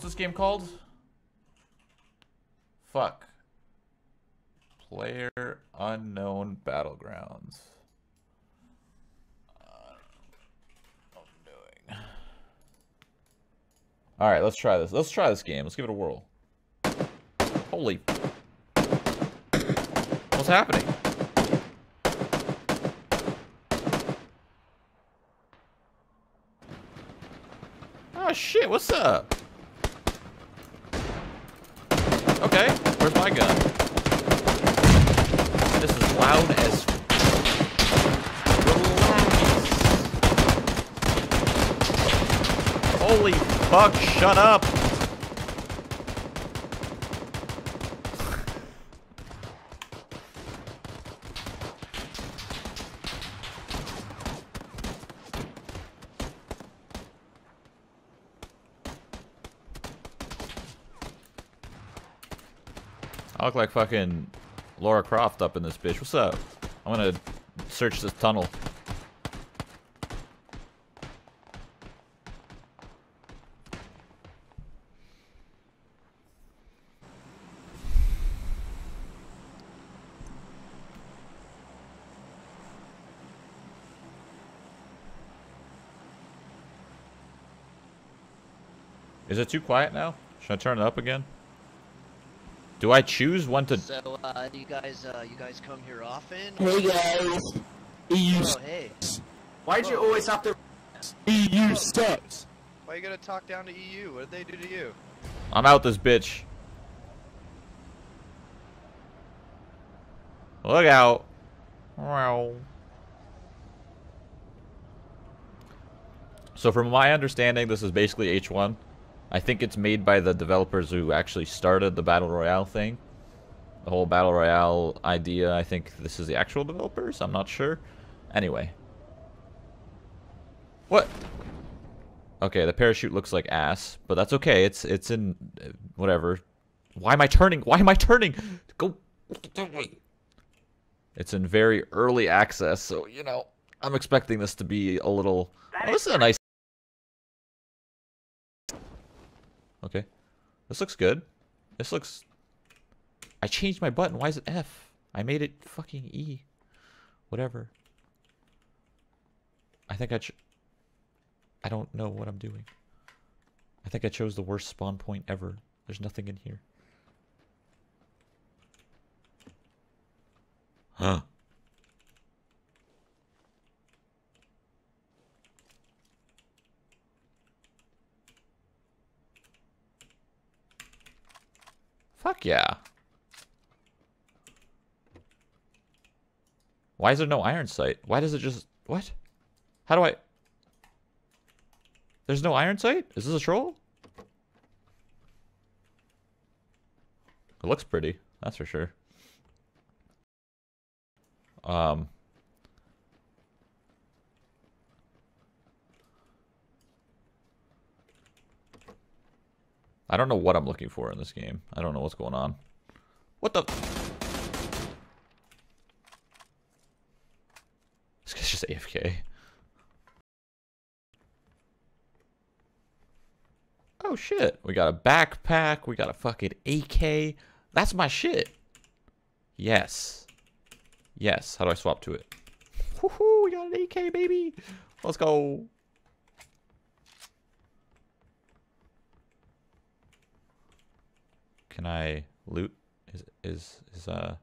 What's this game called? Fuck. Player unknown battlegrounds. Uh, All right, let's try this. Let's try this game. Let's give it a whirl. Holy. What's happening? Oh shit, what's up? Okay, where's my gun? This is loud as Relax. Holy fuck, shut up! I look like fucking Laura Croft up in this bitch. What's up? I'm gonna search this tunnel. Is it too quiet now? Should I turn it up again? Do I choose when to? So, uh, you guys, uh, you guys come here often? Hey guys, EU. Oh, hey. Why'd you always have to? EU sucks. Why you gonna talk down to EU? What did they do to you? I'm out this bitch. Look out. Wow. So from my understanding, this is basically H1. I think it's made by the developers who actually started the Battle Royale thing. The whole Battle Royale idea, I think this is the actual developers, I'm not sure. Anyway. What? Okay, the parachute looks like ass, but that's okay. It's it's in uh, whatever. Why am I turning? Why am I turning? Go. It's in very early access, so you know I'm expecting this to be a little. Oh, this is a nice. Okay, this looks good. This looks. I changed my button. Why is it F? I made it fucking E. Whatever. I think I. I don't know what I'm doing. I think I chose the worst spawn point ever. There's nothing in here. Huh. Fuck yeah. Why is there no iron sight? Why does it just... What? How do I... There's no iron sight? Is this a troll? It looks pretty, that's for sure. Um... I don't know what I'm looking for in this game. I don't know what's going on. What the... This guy's just AFK. Oh shit. We got a backpack. We got a fucking AK. That's my shit. Yes. Yes. How do I swap to it? Woohoo, we got an AK, baby. Let's go. Can I loot? Is is is uh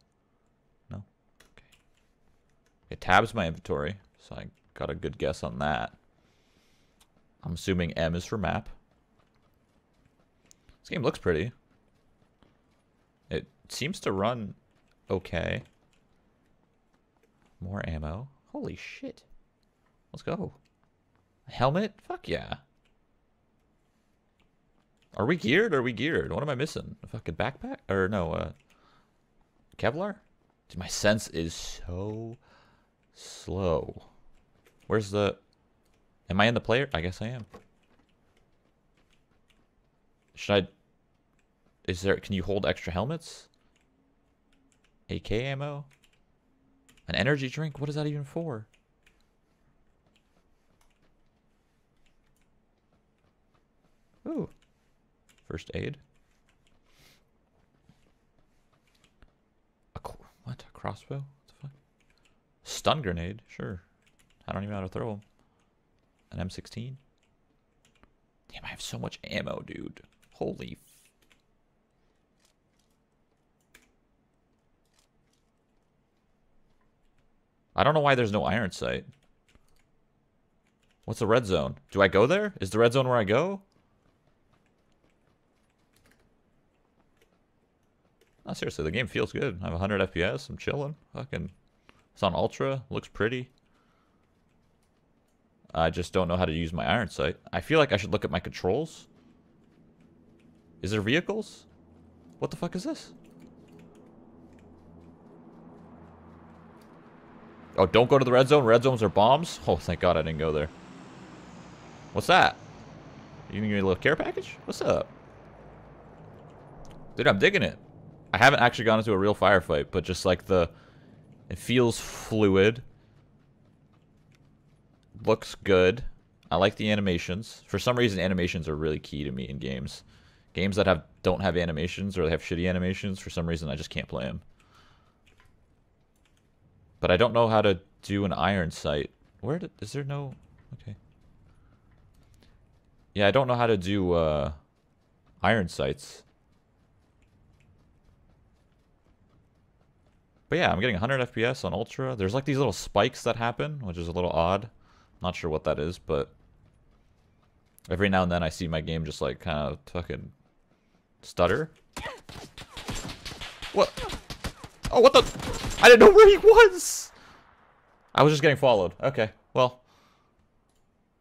no? Okay. It tabs my inventory, so I got a good guess on that. I'm assuming M is for map. This game looks pretty. It seems to run okay. More ammo. Holy shit. Let's go. Helmet? Fuck yeah. Are we geared? Are we geared? What am I missing? A fucking backpack? Or no, uh... Kevlar? Dude, my sense is so slow. Where's the... Am I in the player? I guess I am. Should I... Is there... Can you hold extra helmets? AK ammo? An energy drink? What is that even for? Ooh. First aid. A what? A crossbow? What the fuck? Stun grenade? Sure. I don't even know how to throw them. An M16? Damn, I have so much ammo, dude. Holy. I don't know why there's no iron sight. What's the red zone? Do I go there? Is the red zone where I go? No, seriously, the game feels good. I have 100 FPS. I'm chilling. Fucking, it's on ultra. Looks pretty. I just don't know how to use my iron sight. I feel like I should look at my controls. Is there vehicles? What the fuck is this? Oh, don't go to the red zone. Red zones are bombs. Oh, thank God I didn't go there. What's that? You gonna give me a little care package? What's up? Dude, I'm digging it. I haven't actually gone into a real firefight, but just like the... It feels fluid. Looks good. I like the animations. For some reason, animations are really key to me in games. Games that have don't have animations or they have shitty animations, for some reason, I just can't play them. But I don't know how to do an iron sight. Where did, is there no... Okay. Yeah, I don't know how to do uh, iron sights. But yeah, I'm getting 100 FPS on Ultra. There's like these little spikes that happen, which is a little odd. Not sure what that is, but every now and then I see my game just like kind of fucking stutter. What? Oh, what the? I didn't know where he was. I was just getting followed. Okay, well.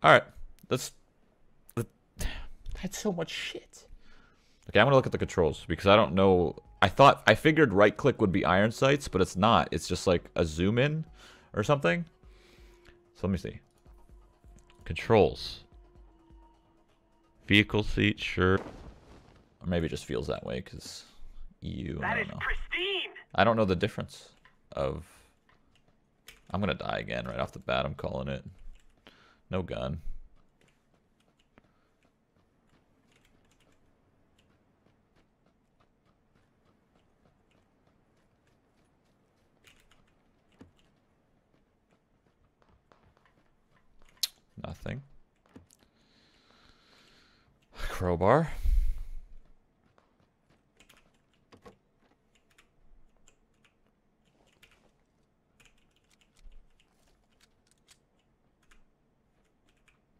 All right, let's. That's so much shit. Okay, I'm gonna look at the controls because I don't know. I thought I figured right click would be iron sights, but it's not. It's just like a zoom in or something. So let me see. Controls. Vehicle seat, sure. Or maybe it just feels that way because EU. I don't know. pristine. I don't know the difference of. I'm gonna die again right off the bat. I'm calling it. No gun. Nothing. Crowbar.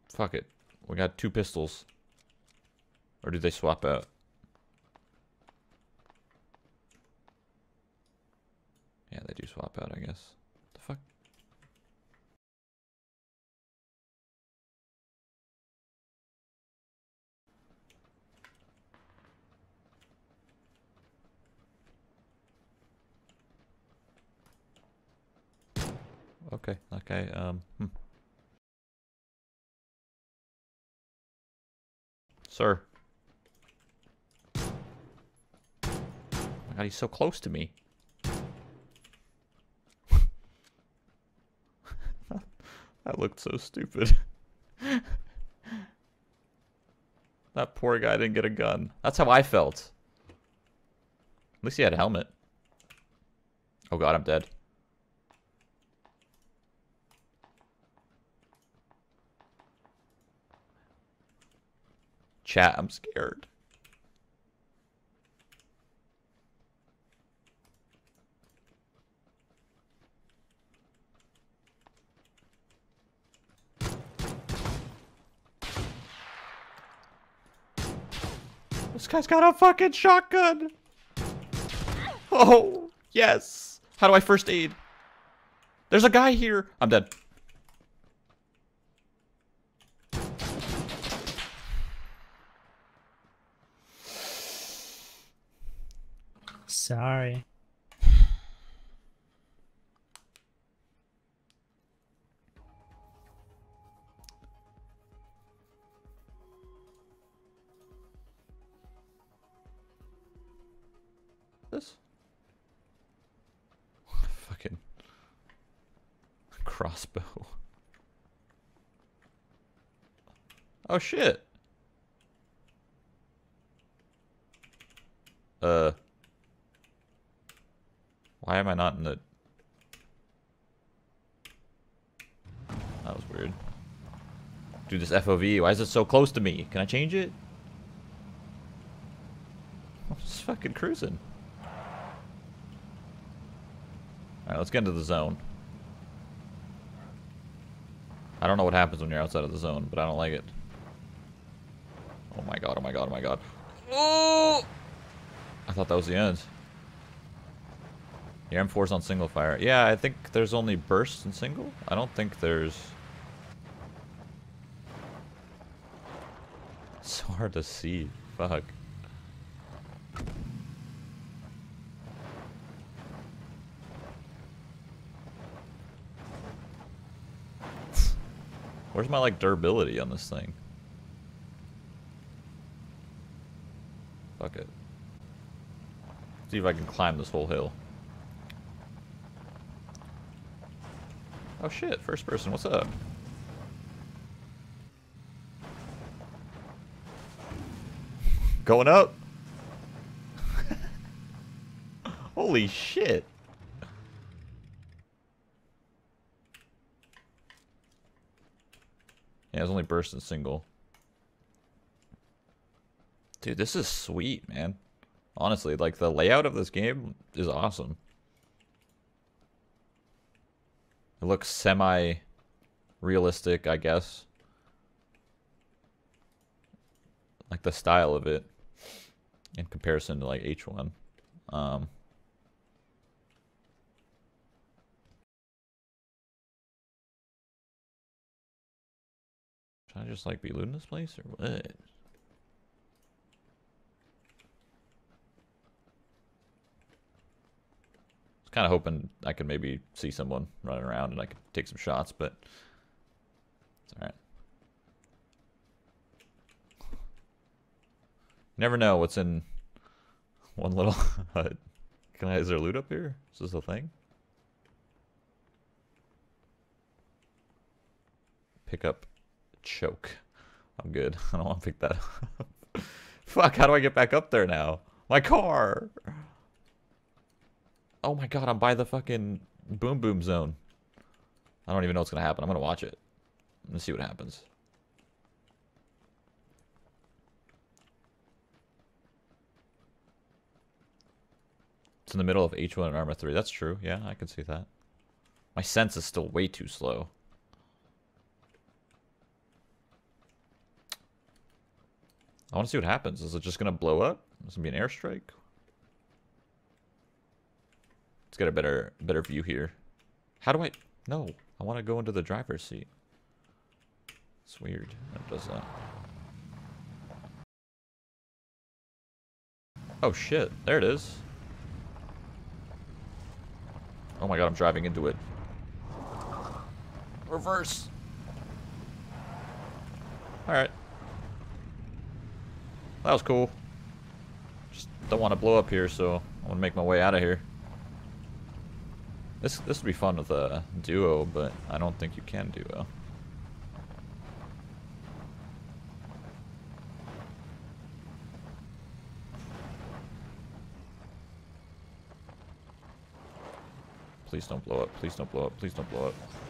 Fuck it. We got two pistols. Or did they swap out? Yeah, they do swap out, I guess. The fuck? Okay, okay, um, hmm. Sir. Oh my god, he's so close to me. that looked so stupid. that poor guy didn't get a gun. That's how I felt. At least he had a helmet. Oh god, I'm dead. Chat, I'm scared. This guy's got a fucking shotgun. Oh, yes. How do I first aid? There's a guy here. I'm dead. Sorry. This? Fucking crossbow. Oh shit. Uh. Why am I not in the... That was weird. Dude, this FOV, why is it so close to me? Can I change it? I'm just fucking cruising. Alright, let's get into the zone. I don't know what happens when you're outside of the zone, but I don't like it. Oh my god, oh my god, oh my god. Oh! I thought that was the end. The M4's on single fire. Yeah, I think there's only bursts in single. I don't think there's... So hard to see. Fuck. Where's my, like, durability on this thing? Fuck it. See if I can climb this whole hill. Oh shit, first person, what's up? Going up? Holy shit. Yeah, it's only burst and single. Dude, this is sweet, man. Honestly, like the layout of this game is awesome. It looks semi realistic, I guess. Like the style of it in comparison to like H1. Um Should I just like be looting this place or what? Kind of hoping I could maybe see someone running around and I could take some shots, but it's alright. Never know what's in one little hut. Can I, is there loot up here? Is this a thing? Pick up choke. I'm good. I don't want to pick that up. Fuck, how do I get back up there now? My car! Oh my god, I'm by the fucking boom boom zone. I don't even know what's gonna happen. I'm gonna watch it. Let's see what happens. It's in the middle of H1 and Arma 3. That's true. Yeah, I can see that. My sense is still way too slow. I want to see what happens. Is it just going to blow up? Is it going to be an airstrike? Let's get a better better view here. How do I... No, I want to go into the driver's seat. It's weird that does that. Oh shit, there it is. Oh my god, I'm driving into it. Reverse. Alright. That was cool. Just don't want to blow up here, so I'm gonna make my way out of here. This this would be fun with a duo, but I don't think you can duo. Please don't blow up. Please don't blow up. Please don't blow up.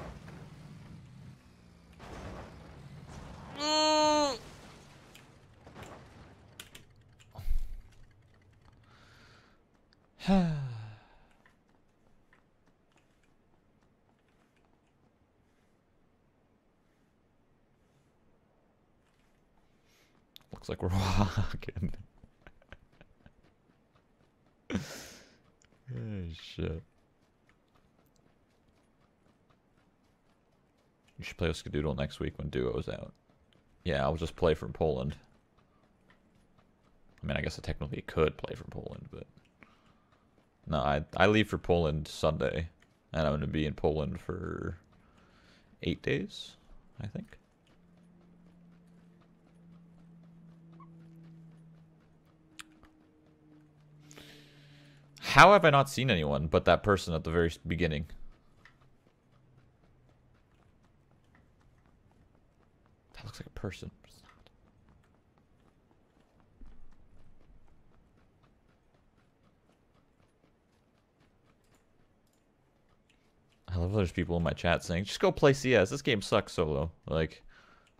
Looks like we're walking. oh, shit. You should play with Skadoodle next week when Duo's out. Yeah, I'll just play from Poland. I mean, I guess I technically could play from Poland, but... No, I, I leave for Poland Sunday, and I'm going to be in Poland for eight days, I think. How have I not seen anyone but that person at the very beginning? That looks like a person. I love there's people in my chat saying, just go play CS. This game sucks solo. Like,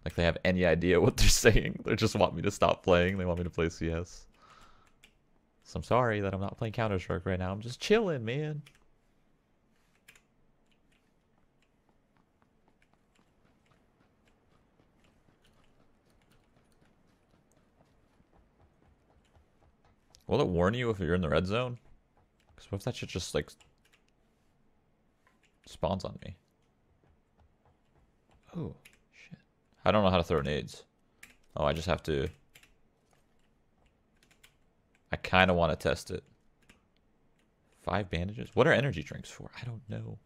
like they have any idea what they're saying. They just want me to stop playing. They want me to play CS. So I'm sorry that I'm not playing Counter-Strike right now. I'm just chilling, man. Will it warn you if you're in the red zone? Because what if that shit just, like, spawns on me? Oh, shit. I don't know how to throw nades. Oh, I just have to... I kind of want to test it. Five bandages? What are energy drinks for? I don't know.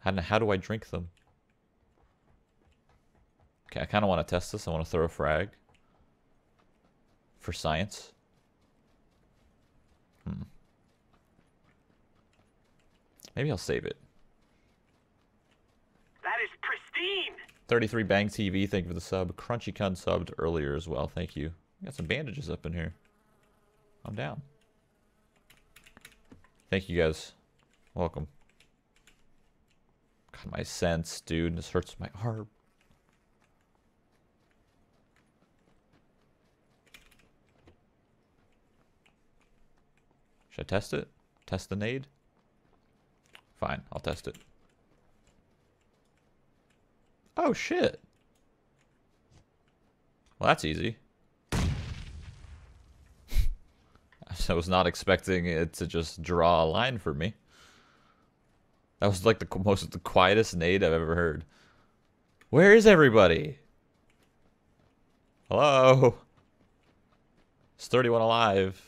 How, how do I drink them? Okay, I kind of want to test this. I want to throw a frag. For science. Hmm. Maybe I'll save it. That is pristine. 33 Bang TV, thank you for the sub. Crunchy Cun subbed earlier as well, thank you. Got some bandages up in here. I'm down. Thank you guys. Welcome. God, my sense, dude. This hurts my arm. Should I test it? Test the nade? Fine, I'll test it. Oh, shit. Well, that's easy. I was not expecting it to just draw a line for me. That was like the most the quietest nade I've ever heard. Where is everybody? Hello? It's 31 alive.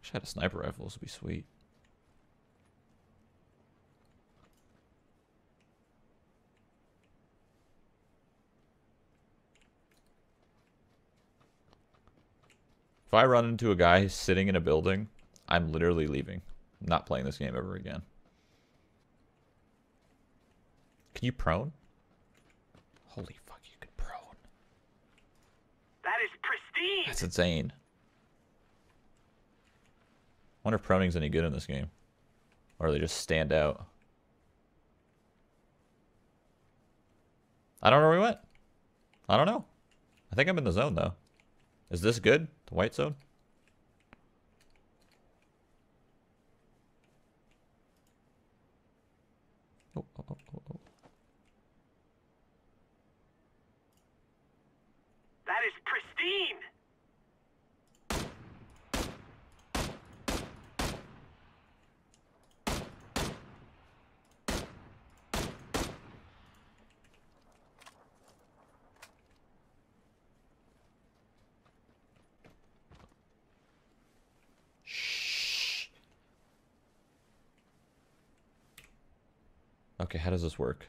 Wish I had a sniper rifle. This would be sweet. If I run into a guy sitting in a building, I'm literally leaving. I'm not playing this game ever again. Can you prone? Holy fuck, you can prone. That is pristine. That's insane. wonder if proning's any good in this game. Or they just stand out. I don't know where we went. I don't know. I think I'm in the zone, though. Is this good? The white zone? Oh, oh, oh, oh, oh. That is pristine. Okay, how does this work?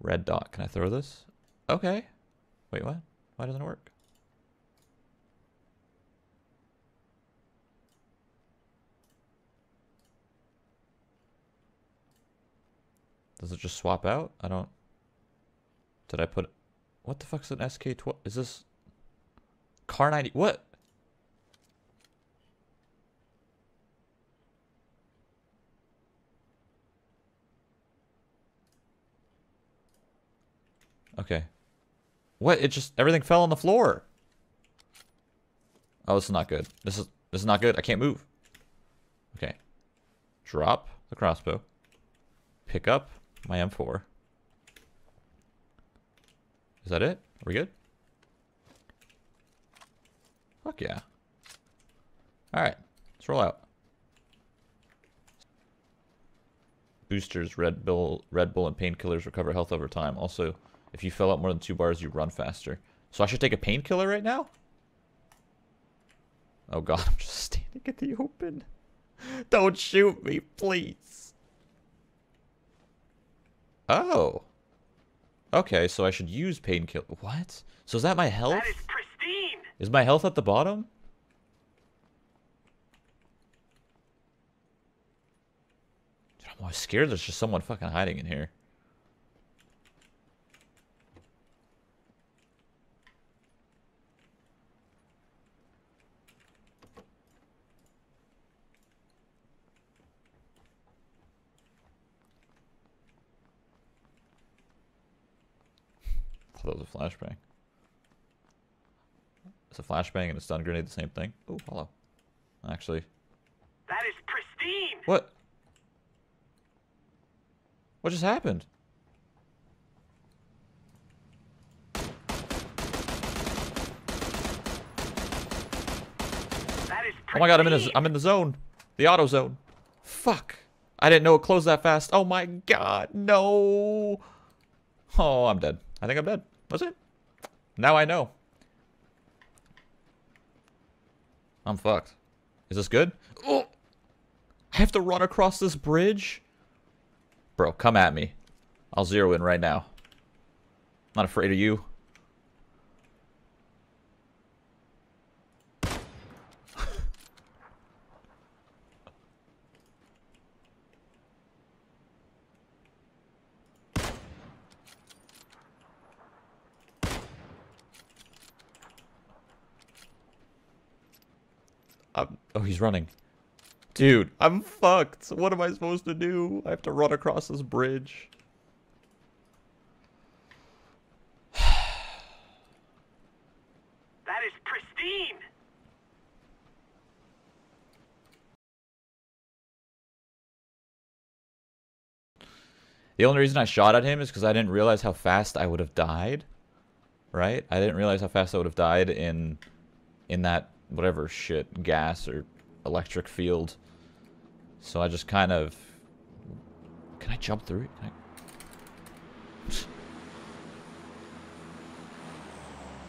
Red dot. Can I throw this? Okay. Wait, what? Why doesn't it work? Does it just swap out? I don't... Did I put... What the fuck's an SK-12? Is this... Car 90... What? Okay. What? It just everything fell on the floor. Oh, this is not good. This is this is not good. I can't move. Okay. Drop the crossbow. Pick up my M4. Is that it? Are we good? Fuck yeah. Alright. Let's roll out. Boosters, Red Bull, Red Bull, and painkillers recover health over time. Also, if you fill up more than two bars, you run faster. So I should take a painkiller right now? Oh god, I'm just standing at the open. Don't shoot me, please. Oh. Okay, so I should use painkiller. What? So is that my health? That is pristine. Is my health at the bottom? Dude, I'm always scared there's just someone fucking hiding in here. That was a flashbang. It's a flashbang and a stun grenade the same thing? Oh, hello. Actually, That is pristine. what? What just happened? Oh my god, I'm in a, pristine. I'm in the zone. The auto zone. Fuck. I didn't know it closed that fast. Oh my god, no. Oh, I'm dead. I think I'm dead. Was it? Now I know. I'm fucked. Is this good? Oh! I have to run across this bridge? Bro, come at me. I'll zero in right now. Not afraid of you. I'm, oh, he's running. Dude, I'm fucked. What am I supposed to do? I have to run across this bridge. That is pristine. The only reason I shot at him is because I didn't realize how fast I would have died. Right? I didn't realize how fast I would have died in in that whatever shit gas or electric field. So I just kind of Can I jump through it? I...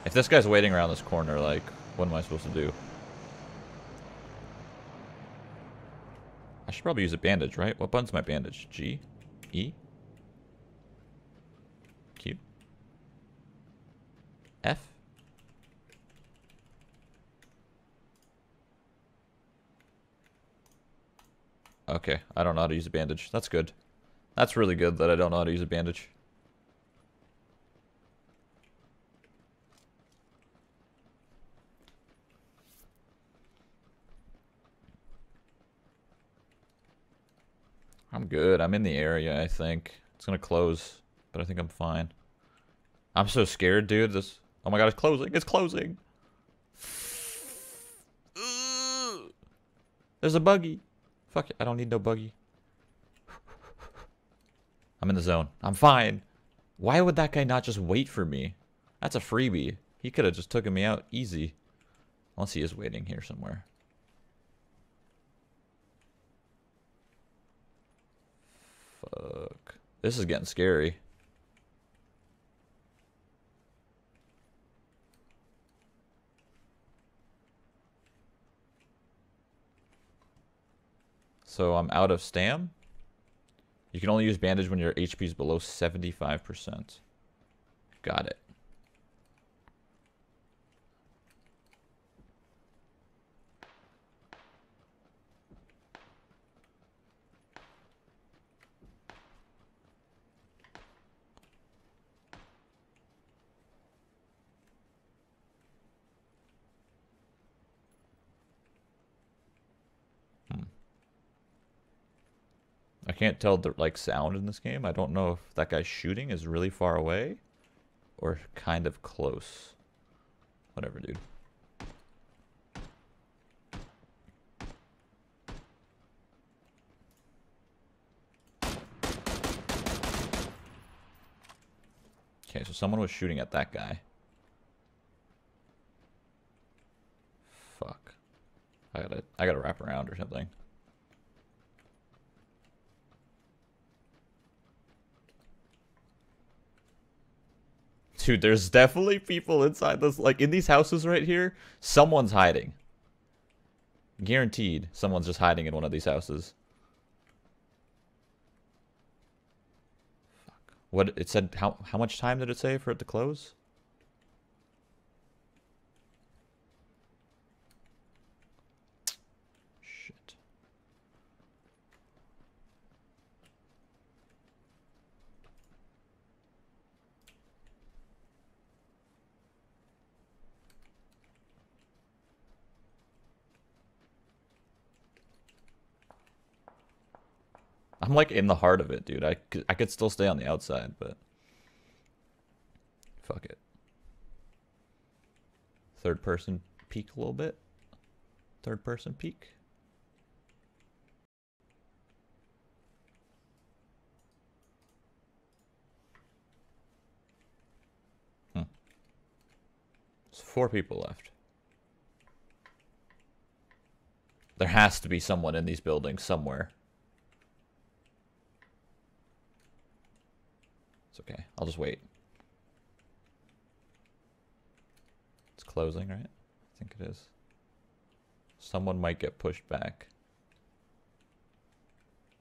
If this guy's waiting around this corner, like, what am I supposed to do? I should probably use a bandage, right? What button's my bandage? G? E? Q? F? Okay, I don't know how to use a bandage. That's good. That's really good that I don't know how to use a bandage. I'm good. I'm in the area, I think. It's gonna close, but I think I'm fine. I'm so scared, dude. This. Oh my god, it's closing. It's closing. There's a buggy. Fuck it. I don't need no buggy. I'm in the zone. I'm fine. Why would that guy not just wait for me? That's a freebie. He could have just taken me out easy. Unless he is waiting here somewhere. Fuck. This is getting scary. So I'm out of stam. You can only use bandage when your HP is below 75%. Got it. Can't tell the like sound in this game. I don't know if that guy shooting is really far away or kind of close. Whatever, dude. Okay, so someone was shooting at that guy. Fuck. I gotta I gotta wrap around or something. Dude, there's definitely people inside this like in these houses right here. Someone's hiding. Guaranteed someone's just hiding in one of these houses. Fuck. What it said how how much time did it say for it to close? Shit. I'm like in the heart of it, dude. I could, I could still stay on the outside, but Fuck it. Third person peek a little bit. Third person peek. Hmm. There's four people left. There has to be someone in these buildings somewhere. It's okay. I'll just wait. It's closing, right? I think it is. Someone might get pushed back.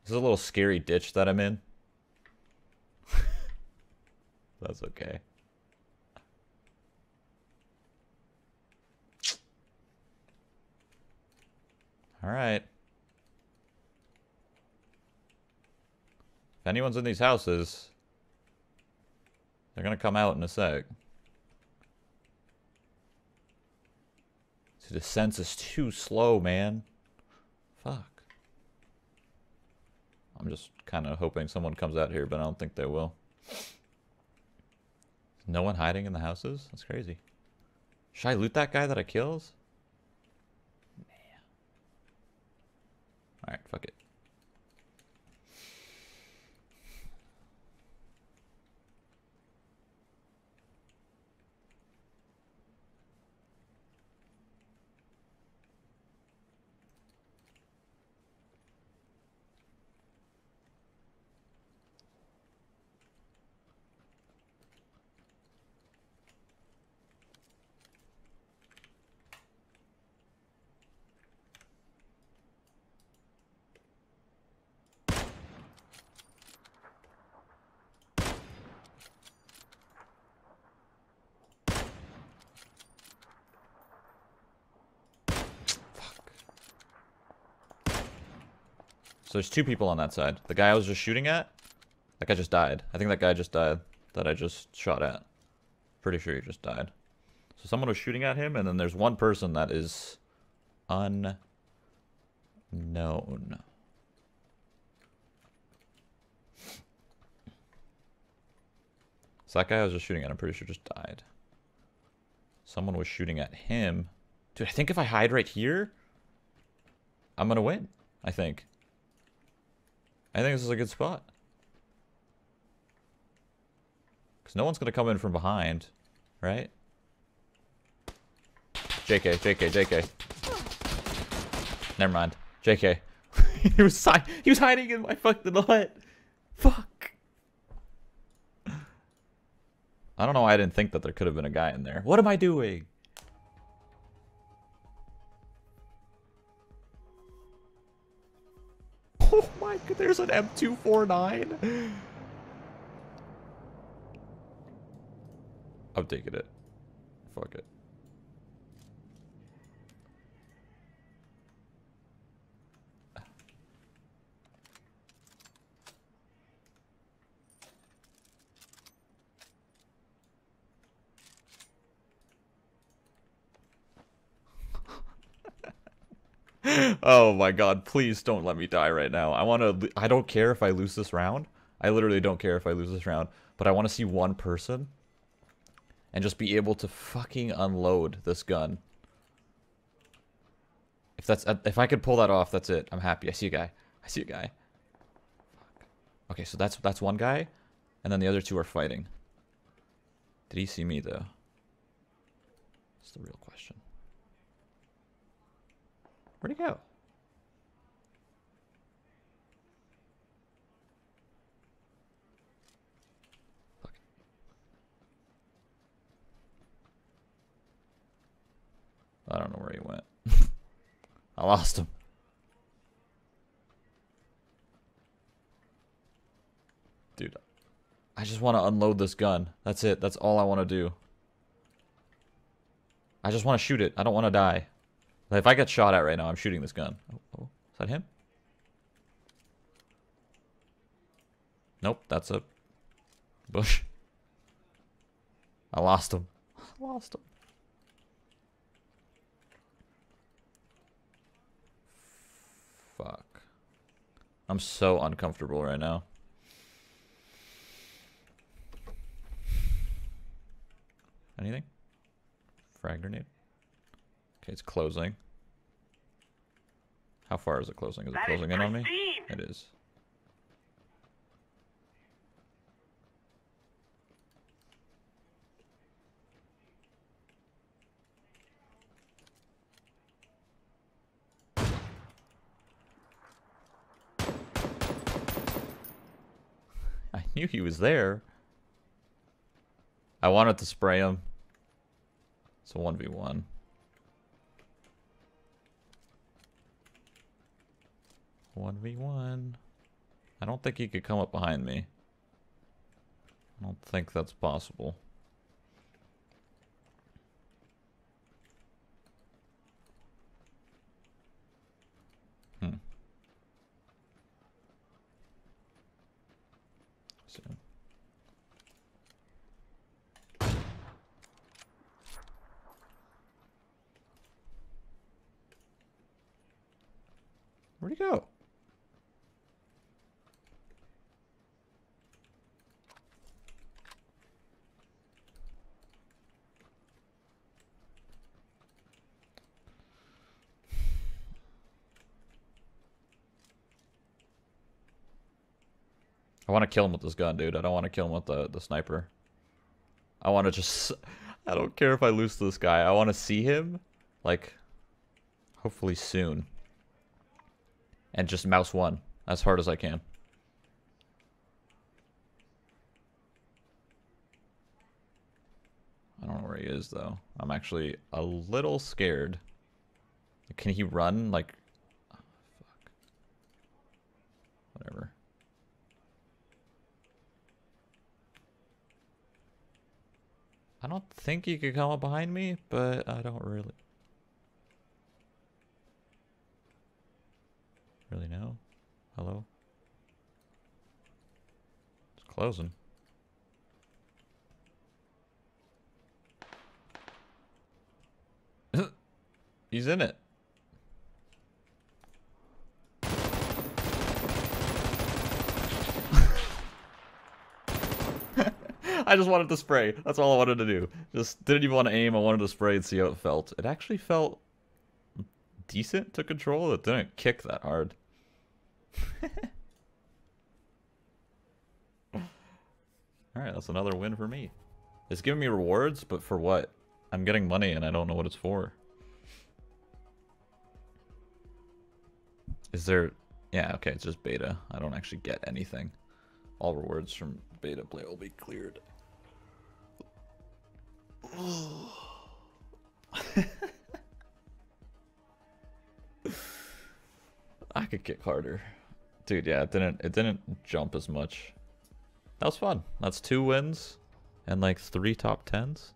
This is a little scary ditch that I'm in. That's okay. Alright. If anyone's in these houses, they're gonna come out in a sec. See, the sense is too slow, man. Fuck. I'm just kind of hoping someone comes out here, but I don't think they will. No one hiding in the houses? That's crazy. Should I loot that guy that I kills? Alright, fuck it. There's two people on that side. The guy I was just shooting at, that guy just died. I think that guy just died that I just shot at. Pretty sure he just died. So someone was shooting at him, and then there's one person that is unknown. So that guy I was just shooting at, I'm pretty sure just died. Someone was shooting at him. Dude, I think if I hide right here, I'm gonna win. I think. I think this is a good spot. Because no one's going to come in from behind, right? JK, JK, JK. Never mind. JK. he was he was hiding in my fucking hut. Fuck. I don't know why I didn't think that there could have been a guy in there. What am I doing? There's an M249. I'm taking it. Fuck it. Oh my god, please don't let me die right now. I want to I don't care if I lose this round. I literally don't care if I lose this round, but I want to see one person and just be able to fucking unload this gun. If that's uh, if I could pull that off, that's it. I'm happy. I see a guy. I see a guy. Okay, so that's that's one guy, and then the other two are fighting. Did he see me though? That's the real question. Where'd he go? I don't know where he went. I lost him. Dude, I just want to unload this gun. That's it. That's all I want to do. I just want to shoot it. I don't want to die. If I get shot at right now, I'm shooting this gun. Oh, oh, is that him? Nope, that's a bush. I lost him. I lost him. Fuck. I'm so uncomfortable right now. Anything? Frag grenade. Okay, it's closing. How far is it closing? Is it closing in on me? It is. I knew he was there. I wanted to spray him. It's a 1v1. One v one. I don't think he could come up behind me. I don't think that's possible. Hmm. So. Where'd he go? I want to kill him with this gun, dude. I don't want to kill him with the, the sniper. I want to just... I don't care if I lose to this guy. I want to see him, like, hopefully soon. And just mouse one as hard as I can. I don't know where he is, though. I'm actually a little scared. Can he run, like... Oh, fuck. Whatever. I don't think he could come up behind me, but I don't really... Really know? Hello? It's closing. He's in it. I just wanted to spray. That's all I wanted to do. Just didn't even want to aim. I wanted to spray and see how it felt. It actually felt decent to control. It didn't kick that hard. Alright, that's another win for me. It's giving me rewards, but for what? I'm getting money and I don't know what it's for. Is there... Yeah, okay, it's just beta. I don't actually get anything. All rewards from beta play will be cleared. I could kick harder. Dude, yeah, it didn't it didn't jump as much. That was fun. That's two wins and like three top tens.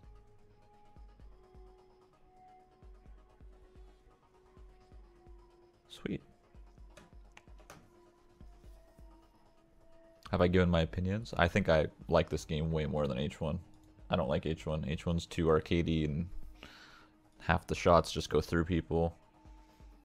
Sweet. Have I given my opinions? I think I like this game way more than H1. I don't like H1. H1's too arcadey and half the shots just go through people.